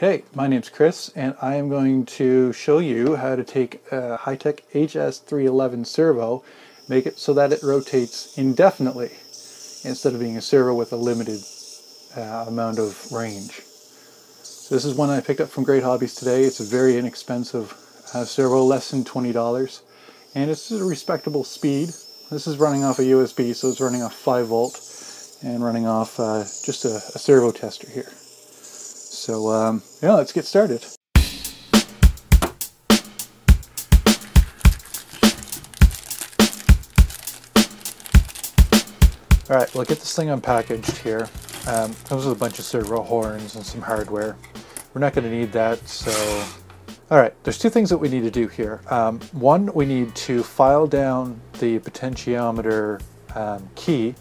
Hey, my name's Chris, and I am going to show you how to take a Hitec HS311 servo, make it so that it rotates indefinitely instead of being a servo with a limited uh, amount of range. So this is one I picked up from Great Hobbies today. It's a very inexpensive uh, servo, less than $20, and it's a respectable speed. This is running off a USB, so it's running off 5 volt and running off uh, just a, a servo tester here. So um, yeah, let's get started. All right, we'll get this thing unpackaged here. Um, comes with a bunch of servo horns and some hardware. We're not going to need that, so... All right, there's two things that we need to do here. Um, one, we need to file down the potentiometer um, key,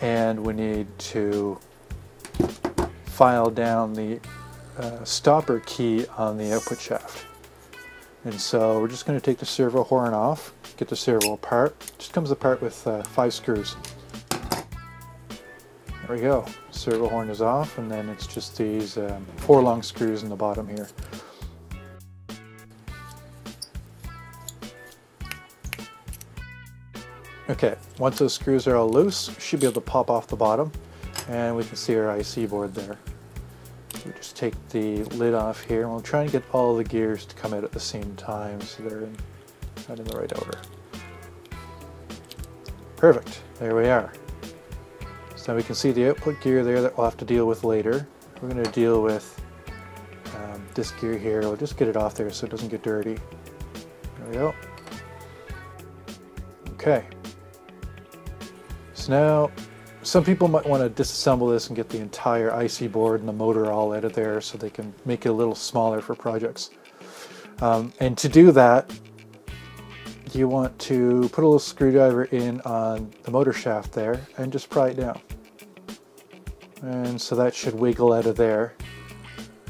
and we need to file down the uh, stopper key on the output shaft. And so we're just going to take the servo horn off, get the servo apart. It just comes apart with uh, five screws. There we go. Servo horn is off, and then it's just these um, four long screws in the bottom here. Okay, once those screws are all loose, should be able to pop off the bottom, and we can see our IC board there. We just take the lid off here, and we'll try and get all the gears to come out at the same time so they're in, not in the right order. Perfect, there we are. So we can see the output gear there that we'll have to deal with later. We're going to deal with um, this gear here. We'll just get it off there so it doesn't get dirty. There we go. Okay. So now, some people might want to disassemble this and get the entire IC board and the motor all out of there so they can make it a little smaller for projects. Um, and to do that, you want to put a little screwdriver in on the motor shaft there and just pry it down. And so that should wiggle out of there.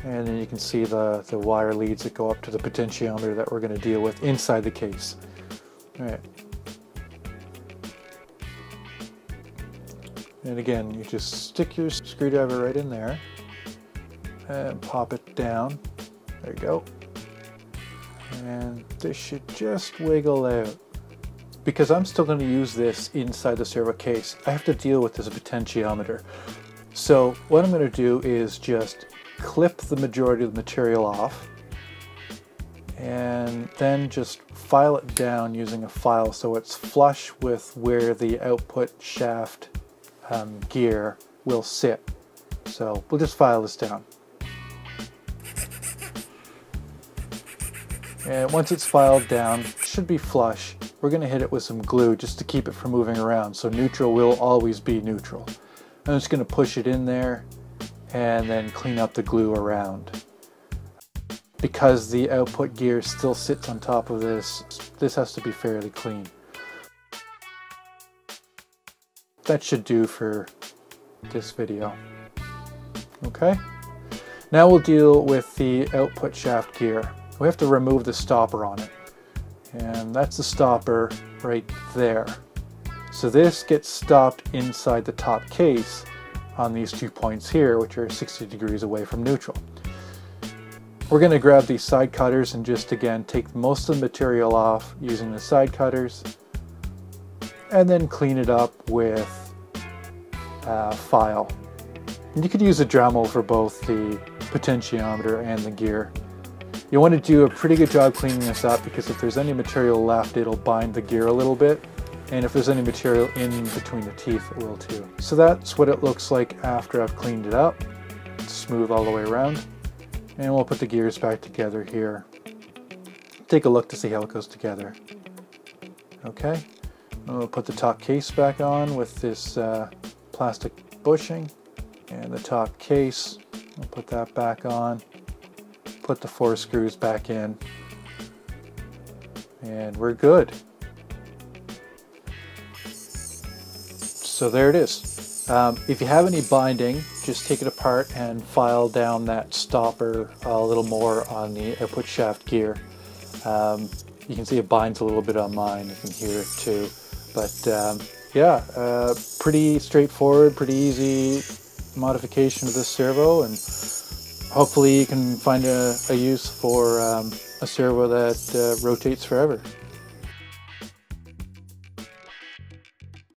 And then you can see the, the wire leads that go up to the potentiometer that we're going to deal with inside the case. All right. And again, you just stick your screwdriver right in there and pop it down. There you go. And this should just wiggle out. Because I'm still going to use this inside the servo case, I have to deal with this potentiometer. So what I'm going to do is just clip the majority of the material off and then just file it down using a file so it's flush with where the output shaft um, gear will sit. So we'll just file this down. And once it's filed down, should be flush. We're going to hit it with some glue just to keep it from moving around. So neutral will always be neutral. I'm just going to push it in there and then clean up the glue around. Because the output gear still sits on top of this, this has to be fairly clean. That should do for this video. Okay, now we'll deal with the output shaft gear. We have to remove the stopper on it. And that's the stopper right there. So this gets stopped inside the top case on these two points here, which are 60 degrees away from neutral. We're going to grab these side cutters and just again take most of the material off using the side cutters and then clean it up with a file. And you could use a Dremel for both the potentiometer and the gear. You want to do a pretty good job cleaning this up because if there's any material left it'll bind the gear a little bit and if there's any material in between the teeth it will too. So that's what it looks like after I've cleaned it up. It's smooth all the way around and we'll put the gears back together here. Take a look to see how it goes together. Okay, we'll put the top case back on with this uh, plastic bushing and the top case. We'll put that back on. Put the four screws back in. And we're good. So there it is. Um, if you have any binding, just take it apart and file down that stopper a little more on the output shaft gear. Um, you can see it binds a little bit on mine, you can hear it too. But um, yeah, uh, pretty straightforward, pretty easy modification of this servo and hopefully you can find a, a use for um, a servo that uh, rotates forever.